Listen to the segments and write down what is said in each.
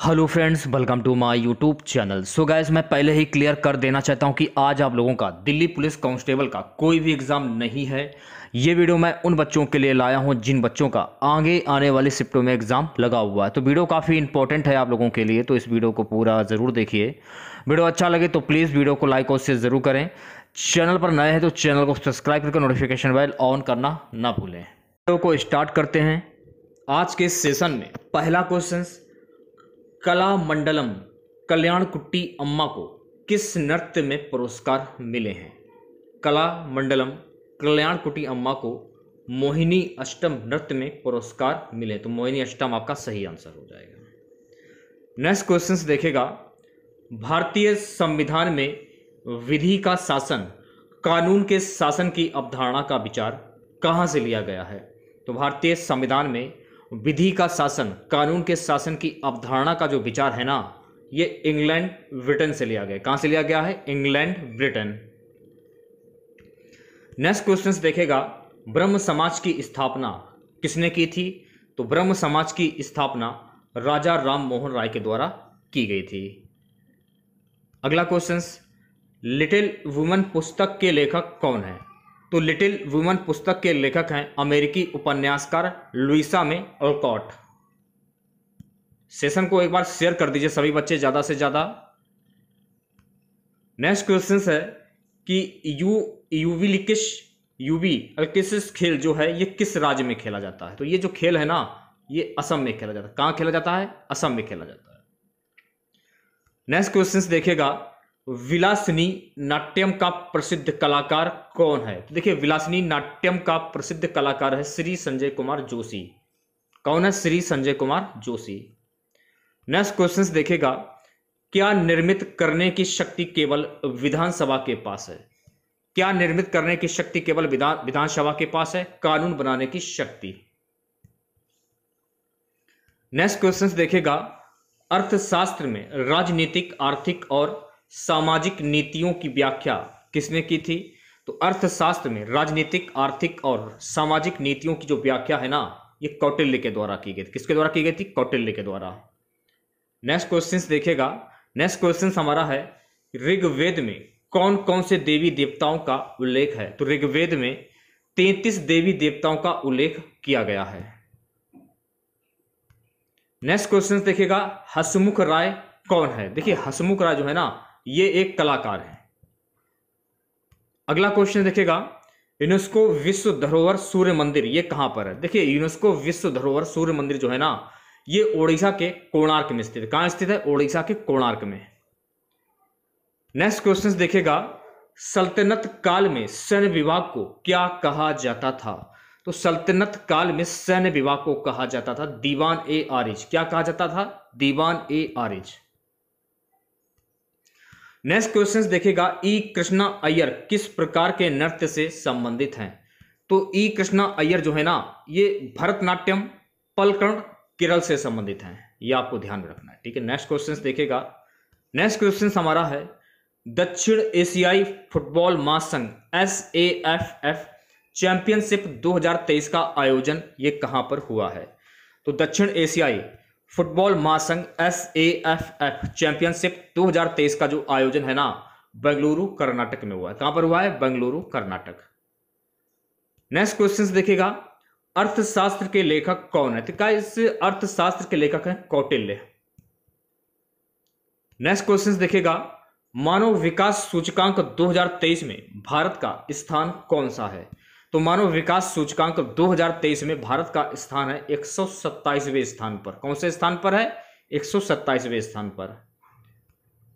Hello friends welcome to my YouTube channel so guys मैं पहले ही clear कर देना चाहता हूँ कि आज आप लोगों का दिल्ली पुलिस कांस्टेबल का कोई भी एग्ज़ाम नहीं है। ये वीडियो मैं उन बच्चों के लिए लाया हूँ जिन बच्चों का आगे आने वाली शिफ्टों में एग्ज़ाम लगा हुआ है। तो वीडियो काफ़ी इंपॉर्टेंट है आप लोगों के लिए तो इस वीडियो को पूरा ज़रूर देखिए। वीडियो अच्छा लगे तो प्लीज़ वीडियो को लाइक और शेयर ज़रूर करें। चैनल पर नए हैं तो चैनल को सब्सक्राइब करके नोटिफिकेशन बेल ऑन करना ना भूलें। वीडियो को स्टार्ट करते हैं। आज के सेशन में पहला क्वेश्चन कला मंडलम कल्याण कुट्टी अम्मा को किस नृत्य में पुरस्कार मिले हैं? कला मंडलम कल्याण कुट्टी अम्मा को मोहिनी अष्टम नृत्य में पुरस्कार मिले। तो मोहिनी अष्टम आपका सही आंसर हो जाएगा। नेक्स्ट क्वेश्चन देखेगा। भारतीय संविधान में विधि का शासन, कानून के शासन की अवधारणा का विचार कहाँ से लिया गया है? तो भारतीय संविधान में विधि का शासन, कानून के शासन की अवधारणा का जो विचार है ना, ये इंग्लैंड, ब्रिटेन से लिया गया। कहाँ से लिया गया है? England, Britain. नेक्स्ट क्वेश्चन देखेगा ब्रह्म समाज की स्थापना किसने की थी? तो ब्रह्म समाज की स्थापना राजा राम मोहन राय के द्वारा की गई थी। अगला क्वेश्चन लिटिल वुमन पुस्तक के लेखक कौन है? तो लिटिल वुमन पुस्तक के लेखक हैं अमेरिकी उपन्यासकार लुइसा में ऑलकॉट सेशन को एक बार शेयर कर दीजिए सभी बच्चे ज़्यादा से ज़्यादा। नेक्स्ट क्वेश्चन है कि यू यूविलिकिश यूवी अल्किसिस खेल जो है, ये किस राज्य में खेला जाता है? तो ये जो खेल है ना, ये असम में खेला जाता है। कहाँ खेला जाता है? असम में खेला जाता है। नेक्स्ट क्वेश्चन देखेगा विलासिनी नाट्यम का प्रसिद्ध कलाकार कौन है? तो देखिए, विलासिनी नाट्यम का प्रसिद्ध कलाकार है श्री संजय कुमार जोशी। कौन है श्री संजय कुमार जोशी? नेक्स्ट क्वेश्चन देखेगा क्या निर्मित करने की शक्ति केवल विधानसभा के पास है? क्या निर्मित करने की शक्ति केवल विधान विधानसभा के पास है? कानून बनाने की शक्ति। नेक्स्ट क्वेश्चन देखेगा अर्थशास्त्र में राजनीतिक, आर्थिक और सामाजिक नीतियों की व्याख्या किसने की थी? तो अर्थशास्त्र में राजनीतिक, आर्थिक और सामाजिक नीतियों की जो व्याख्या है ना, ये कौटिल्य के द्वारा की गई थी। किसके द्वारा की गई थी? कौटिल्य के द्वारा। नेक्स्ट क्वेश्चन देखेगा नेक्स्ट क्वेश्चन हमारा है, ऋग्वेद में कौन कौन से देवी देवताओं का उल्लेख है? तो ऋग्वेद में तैतीस देवी देवताओं का उल्लेख किया गया है। नेक्स्ट क्वेश्चन देखेगा हसमुख राय कौन है? देखिए, हसमुख राय जो है ना ये एक कलाकार है। अगला क्वेश्चन देखेगा यूनेस्को विश्व धरोहर सूर्य मंदिर, ये कहाँ पर है? देखिए यूनेस्को विश्व धरोहर सूर्य मंदिर जो है ना, ये ओडिशा के कोणार्क में स्थित कहाँ स्थित है? ओडिशा के कोणार्क में। नेक्स्ट क्वेश्चन देखेगा सल्तनत काल में सैन्य विभाग को क्या कहा जाता था? तो सल्तनत काल में सैन्य विभाग को कहा जाता था दीवान ए आरिज क्या कहा जाता था? दीवान ए आरिज नेक्स्ट क्वेश्चन देखेगा ई कृष्णा अय्यर किस प्रकार के नृत्य से संबंधित हैं? तो ई कृष्णा अय्यर जो है ना, ये भरतनाट्यम पलकर्ण केरल से संबंधित हैं। ये आपको ध्यान में रखना है, ठीक है? नेक्स्ट क्वेश्चन देखेगा। नेक्स्ट क्वेश्चन हमारा है, दक्षिण एशियाई फुटबॉल महासंघ S A F F championship 2023 का आयोजन ये कहाँ पर हुआ है? तो दक्षिण एशियाई फुटबॉल महासंघ S A F F championship 2023 का जो आयोजन है ना, बेंगलुरु, कर्नाटक में हुआ है। कहाँ पर हुआ है? बेंगलुरु, कर्नाटक। नेक्स्ट क्वेश्चन देखेगा अर्थशास्त्र के लेखक कौन है? तो क्या इस अर्थशास्त्र के लेखक हैं? कौटिल्य। नेक्स्ट क्वेश्चन देखेगा मानव विकास सूचकांक 2023 में भारत का स्थान कौन सा है? तो मानव विकास सूचकांक 2023 में भारत का स्थान है एक स्थान पर। कौन से स्थान पर है? एक स्थान पर।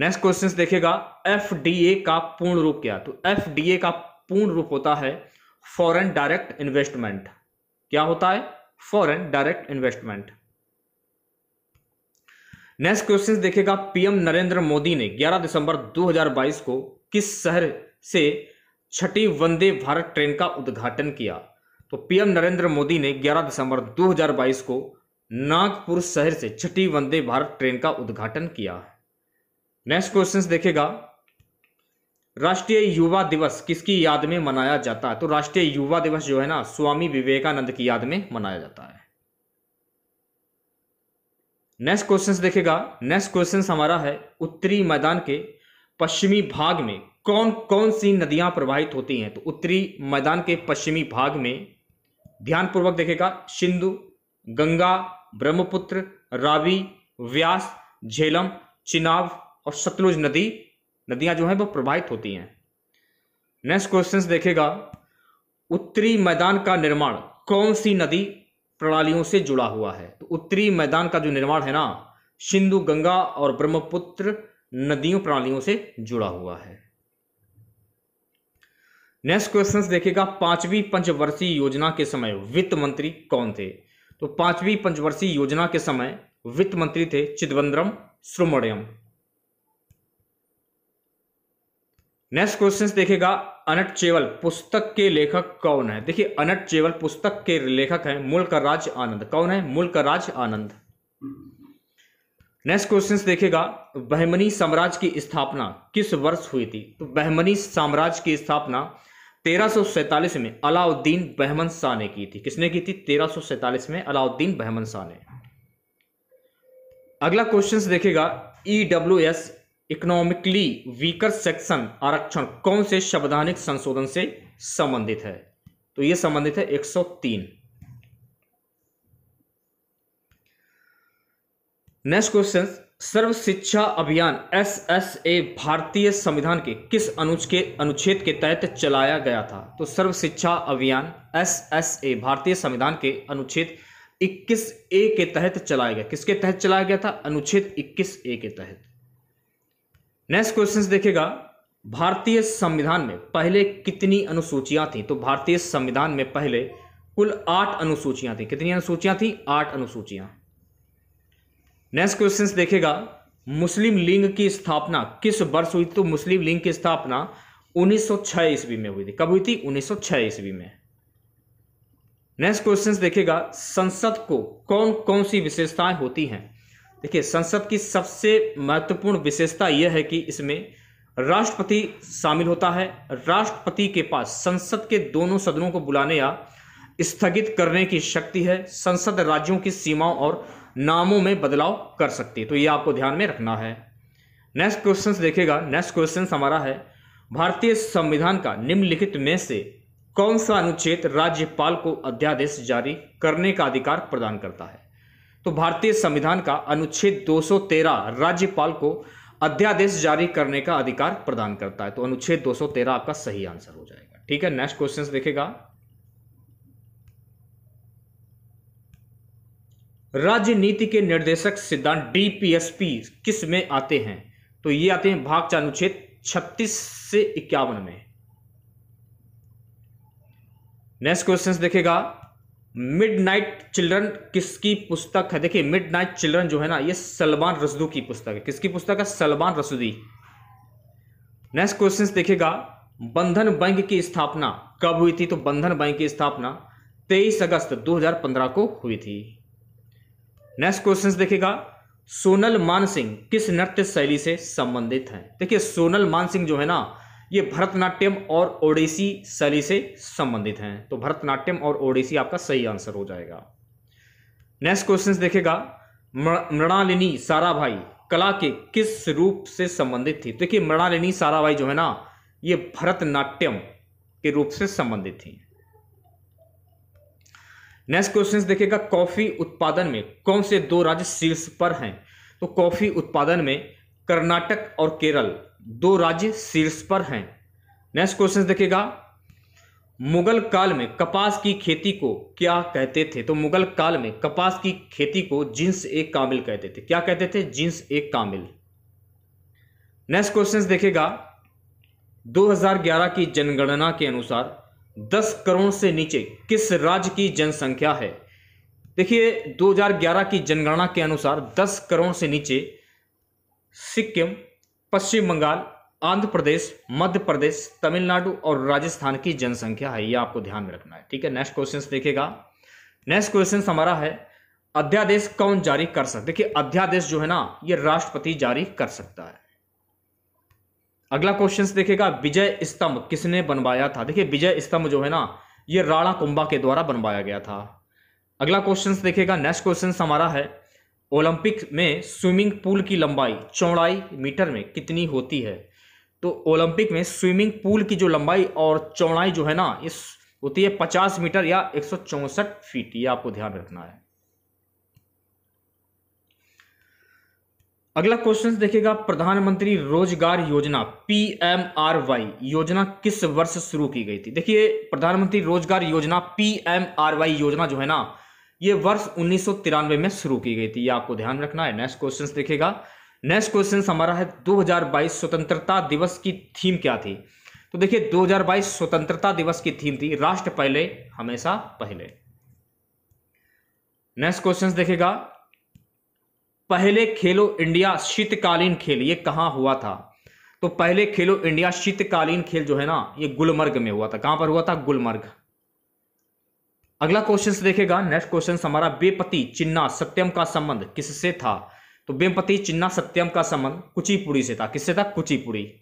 नेक्स्ट क्वेश्चन देखेगा एफडीए का पूर्ण रूप क्या? तो एफडीए का पूर्ण रूप होता है फॉरेन डायरेक्ट इन्वेस्टमेंट। क्या होता है? Foreign direct investment. Next question देखेगा पीएम नरेंद्र मोदी ने 11 दिसंबर 2022 को किस शहर से छठी वंदे भारत ट्रेन का उद्घाटन किया। तो पीएम नरेंद्र मोदी ने 11 दिसंबर 2022 को नागपुर शहर से छठी वंदे भारत ट्रेन का उद्घाटन किया। नेक्स्ट क्वेश्चन देखेगा राष्ट्रीय युवा दिवस किसकी याद में मनाया जाता है? तो राष्ट्रीय युवा दिवस जो है ना, स्वामी विवेकानंद की याद में मनाया जाता है। नेक्स्ट क्वेश्चन देखेगा नेक्स्ट क्वेश्चन हमारा है उत्तरी मैदान के पश्चिमी भाग में कौन कौन सी नदियाँ प्रवाहित होती हैं? तो उत्तरी मैदान के पश्चिमी भाग में ध्यानपूर्वक देखेगा, सिंधु, गंगा, ब्रह्मपुत्र, रावी, व्यास, झेलम, चिनाब और सतलुज नदी, नदियाँ जो हैं वो प्रवाहित होती हैं। नेक्स्ट क्वेश्चन देखेगा, उत्तरी मैदान का निर्माण कौन सी नदी प्रणालियों से जुड़ा हुआ है? तो उत्तरी मैदान का जो निर्माण है ना, सिंधु, गंगा और ब्रह्मपुत्र नदियों प्रणालियों से जुड़ा हुआ है। नेक्स्ट क्वेश्चन देखेगा, पांचवी पंचवर्षीय योजना के समय वित्त मंत्री कौन थे? तो पांचवी पंचवर्षीय योजना के समय वित्त मंत्री थे चिदम्बरम सुब्रमण्यम नेक्स्ट क्वेश्चन देखेगा, अनट चेवल पुस्तक के लेखक कौन है? देखिए, अनट चेवल पुस्तक के लेखक हैं मूल का राज आनंद। कौन है? मूल का राज आनंद नेक्स्ट क्वेश्चन देखेगा, बहमनी साम्राज्य की स्थापना किस वर्ष हुई थी? तो बहमनी साम्राज्य की स्थापना तेरह में अलाउद्दीन बहमन शाह ने की थी। किसने की थी? तेरह में अलाउद्दीन बहमन शाह ने। अगला क्वेश्चन देखेगा E W S economically weaker section आरक्षण कौन से संवैधानिक संशोधन से संबंधित है? तो यह संबंधित है 103 नेक्स्ट क्वेश्चन सर्व शिक्षा अभियान एस एस ए भारतीय संविधान के किस अनुच के अनुच्छेद के तहत चलाया गया था? तो सर्व शिक्षा अभियान एस एस ए भारतीय संविधान के अनुच्छेद 21 ए के तहत चलाया गया। किसके तहत चलाया गया था? अनुच्छेद 21 ए के तहत। नेक्स्ट क्वेश्चन देखेगा भारतीय संविधान में पहले कितनी अनुसूचियाँ थी? तो भारतीय संविधान में पहले कुल आठ अनुसूचियाँ थी। कितनी अनुसूचियाँ थी? आठ अनुसूचियाँ। नेक्स्ट क्वेश्चन देखेगा। मुस्लिम लीग की स्थापना, किस वर्ष हुई तो मुस्लिम लीग की स्थापना? 1906 ईस्वी में हुई थी। कब हुई थी? 1906 ईस्वी में। नेक्स्ट क्वेश्चन देखेगा। संसद को कौन कौन सी विशेषताएँ होती हैं? देखिए, संसद की सबसे महत्वपूर्ण विशेषता यह है कि इसमें राष्ट्रपति शामिल होता है। राष्ट्रपति के पास संसद के दोनों सदनों को बुलाने या स्थगित करने की शक्ति है। संसद राज्यों की सीमाओं और नामों में बदलाव कर सकती है। तो ये आपको ध्यान में रखना है। नेक्स्ट क्वेश्चन देखेगा नेक्स्ट क्वेश्चन हमारा है, भारतीय संविधान का निम्नलिखित में से कौन सा अनुच्छेद राज्यपाल को अध्यादेश जारी करने का अधिकार प्रदान करता है? तो भारतीय संविधान का अनुच्छेद 213 राज्यपाल को अध्यादेश जारी करने का अधिकार प्रदान करता है। तो अनुच्छेद 213 आपका सही आंसर हो जाएगा। ठीक है नेक्स्ट क्वेश्चन देखेगा राजनीति के निर्देशक सिद्धांत डीपीएसपी किसमें आते हैं? तो ये आते हैं भाग चार, अनुच्छेद 36 से इक्यावन में। नेक्स्ट क्वेश्चन देखेगा मिड नाइट चिल्ड्रन किसकी पुस्तक है? देखिए मिड नाइट चिल्ड्रन जो है ना, ये सलमान रसदू की पुस्तक है। किसकी पुस्तक है? सलमान रसुदी। नेक्स्ट क्वेश्चन देखेगा बंधन बैंक की स्थापना कब हुई थी? तो बंधन बैंक की स्थापना 23 अगस्त 2015 को हुई थी। नेक्स्ट क्वेश्चन देखेगा। सोनल मान सिंह किस नृत्य शैली से संबंधित है? देखिए, सोनल मान सिंह जो है ना, ये भरतनाट्यम और ओडिसी शैली से संबंधित हैं। तो भरतनाट्यम और ओडिसी आपका सही आंसर हो जाएगा। नेक्स्ट क्वेश्चन देखेगा। मृणालिनी साराभाई कला के किस रूप से संबंधित थी? देखिए, मृणालिनी साराभाई जो है ना, ये भरतनाट्यम के रूप से संबंधित थी। नेक्स्ट क्वेश्चन देखेगा कॉफ़ी उत्पादन में कौन से दो राज्य शीर्ष पर हैं? तो कॉफ़ी उत्पादन में कर्नाटक और केरल दो राज्य शीर्ष पर हैं। नेक्स्ट क्वेश्चन देखिएगा, मुगल काल में कपास की खेती को क्या कहते थे? तो मुगल काल में कपास की खेती को जिन्स एक कामिल कहते थे। क्या कहते थे? जिन्स एक कामिल। नेक्स्ट क्वेश्चन देखेगा 2011 की जनगणना के अनुसार 10 करोड़ से नीचे किस राज्य की जनसंख्या है? देखिए 2011 की जनगणना के अनुसार 10 करोड़ से नीचे सिक्किम, पश्चिम बंगाल, आंध्र प्रदेश, मध्य प्रदेश, तमिलनाडु और राजस्थान की जनसंख्या है। ये आपको ध्यान में रखना है, ठीक है? नेक्स्ट क्वेश्चन देखेगा नेक्स्ट क्वेश्चन हमारा है, अध्यादेश कौन जारी कर सकता देखिए, अध्यादेश जो है ना, ये राष्ट्रपति जारी कर सकता है। अगला क्वेश्चन देखेगा, विजय स्तंभ किसने बनवाया था? देखिए, विजय स्तंभ जो है ना, ये राणा कुंभा के द्वारा बनवाया गया था। अगला क्वेश्चन देखेगा, नेक्स्ट क्वेश्चन हमारा है, ओलंपिक में स्विमिंग पूल की लंबाई चौड़ाई मीटर में कितनी होती है? तो ओलंपिक में स्विमिंग पूल की जो लंबाई और चौड़ाई जो है ना, इस होती है पचास मीटर या एक फीट, ये आपको ध्यान रखना है। अगला क्वेश्चन देखिएगा प्रधानमंत्री रोज़गार योजना पी एम आर वाई योजना किस वर्ष शुरू की गई थी? देखिए, प्रधानमंत्री रोज़गार योजना पी एम आर वाई योजना जो है ना, ये वर्ष उन्नीस सौ तिरानवे में शुरू की गई थी। ये आपको ध्यान रखना है। नेक्स्ट क्वेश्चन देखिएगा नेक्स्ट क्वेश्चन हमारा है 2022 स्वतंत्रता दिवस की थीम क्या थी? तो देखिए 2022 स्वतंत्रता दिवस की थीम थी, राष्ट्र पहले, हमेशा पहले। नेक्स्ट क्वेश्चन देखेगा पहले खेलो इंडिया शीतकालीन खेल, ये कहाँ हुआ था? तो पहले खेलो इंडिया शीतकालीन खेल जो है ना, ये गुलमर्ग में हुआ था। कहाँ पर हुआ था? गुलमर्ग। अगला क्वेश्चन देखेगा। नेक्स्ट क्वेश्चन हमारा बेपति चिन्ना सत्यम का संबंध किससे था? तो बेपति चिन्ना सत्यम का संबंध कुचिपुड़ी से था। किससे था? कुचिपुड़ी।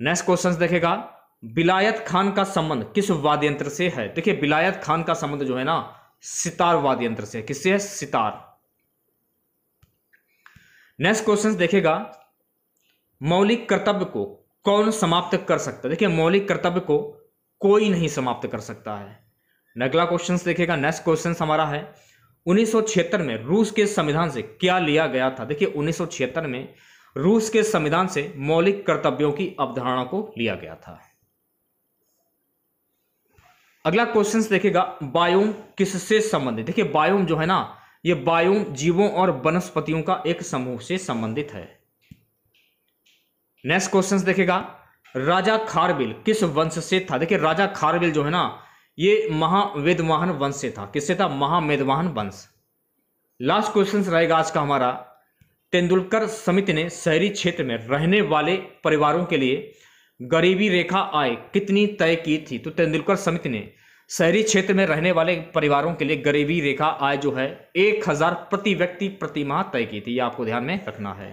नेक्स्ट क्वेश्चन देखेगा। बिलायत खान का संबंध किस वाद्य यंत्र से है? देखिए, बिलायत खान का संबंध जो है ना, सितार वाद्य यंत्र से किससे है? सितार। नेक्स्ट क्वेश्चन देखेगा, मौलिक कर्तव्य को कौन समाप्त कर सकता है? देखिए, मौलिक कर्तव्य को कोई नहीं समाप्त कर सकता है। अगला क्वेश्चन देखेगा नेक्स्ट क्वेश्चन हमारा है। उन्नीस सौ छिहत्तर में रूस के संविधान से क्या लिया गया था? देखिए, उन्नीस सौ छिहत्तर में रूस के संविधान से मौलिक कर्तव्यों की अवधारणा को लिया गया था। अगला क्वेश्चन देखेगा, बायोम किससे संबंधित? देखिए, बायोम जो है ना ये बायोम जीवों और वनस्पतियों का एक समूह से संबंधित है। नेक्स्ट क्वेश्चन देखेगा राजा खारबिल किस वंश से था? देखिए, राजा खारबिल जो है ना, ये महावेदवाहन वंश से था। किससे था? महावेदवाहन वंश। लास्ट क्वेश्चन रहेगा आज का हमारा। तेंदुलकर समिति ने शहरी क्षेत्र में रहने वाले परिवारों के लिए गरीबी रेखा आय कितनी तय की थी? तो तेंदुलकर समिति ने शहरी क्षेत्र में रहने वाले परिवारों के लिए गरीबी रेखा आय जो है एक हज़ार प्रति व्यक्ति प्रति माह तय की थी। आपको ध्यान में रखना है।